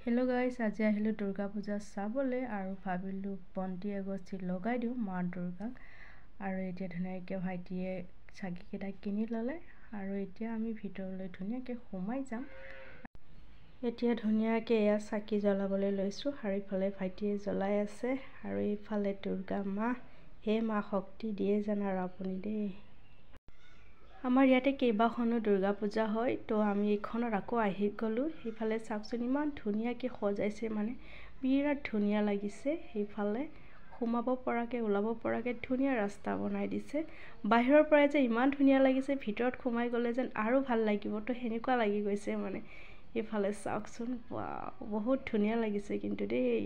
Hello guys আজি আহিলোঁ দুৰ্গা পূজা চাবলৈ আৰু ভাবিলোঁ বন্তি এগছি লগাই দিওঁ মা দুৰ্গাক। আৰু এতিয়া ধুনীয়াকৈ ভাইটিয়ে চাকিকেইটা কিনি ল'লে আৰু এতিয়া আমি ভিতৰলৈ ধুনীয়াকৈ সোমাই যাম। এতিয়া ধুনীয়াকৈ এয়া চাকি জ্বলাবলৈ লৈছোঁ আৰু ইফালে ভাইটিয়ে জ্বলাই আছে। আৰু ইফালে দুৰ্গা মা হে মা শক্তি দিয়ে যেন আৰু আপুনি দেই। আমাৰ ইয়াতে কেইবাখনো দুৰ্গা পূজা হয় তো আমি এইখনত আকৌ আহি গ'লোঁ। সেইফালে চাওকচোন ইমান ধুনীয়াকৈ সজাইছে মানে বিৰাট ধুনীয়া লাগিছে। সেইফালে সোমাব পৰাকৈ ওলাব পৰাকৈ ধুনীয়া ৰাস্তা বনাই দিছে। বাহিৰৰ পৰাই যে ইমান ধুনীয়া লাগিছে ভিতৰত সোমাই গ'লে যেন আৰু ভাল লাগিব তো সেনেকুৱা লাগি গৈছে মানে। এইফালে চাওকচোন বহুত ধুনীয়া লাগিছে কিন্তু দেই।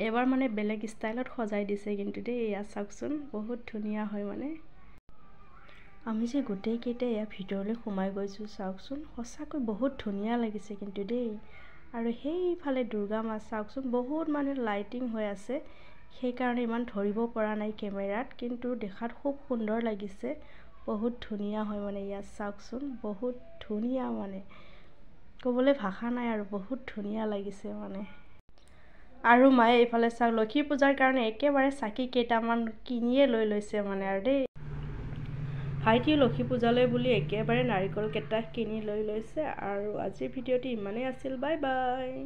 এবাৰ মানে বেলেগ ষ্টাইলত সজাই দিছে কিন্তু দেই এয়া চাওকচোন বহুত ধুনীয়া হয় মানে। আমি যে গোটেইকেইটাই ইয়াৰ ভিতৰলৈ সোমাই গৈছোঁ চাওকচোন সঁচাকৈ বহুত ধুনীয়া লাগিছে কিন্তু দেই। আৰু সেইফালে দুৰ্গা মা চাওকচোন বহুত মানে লাইটিং হৈ আছে। সেইকাৰণে ইমান ধৰিব পৰা নাই কেমেৰাত কিন্তু দেখাত খুব সুন্দৰ লাগিছে। বহুত ধুনীয়া হয় মানে ইয়াত চাওকচোন বহুত ধুনীয়া মানে। ক'বলৈ ভাষা নাই আৰু বহুত ধুনীয়া লাগিছে মানে। আৰু মায়ে এইফালে চাওক লক্ষী পূজাৰ কাৰণে একেবাৰে চাকি কেইটামান কিনিয়ে লৈ লৈছে মানে আৰু দেই। ভাইটিও লক্ষী পূজালৈ বুলি একেবাৰে নাৰিকল কেইটা কিনি লৈ লৈছে আৰু আজিৰ ভিডিঅ'টো ইমানেই আছিল বাই বাই।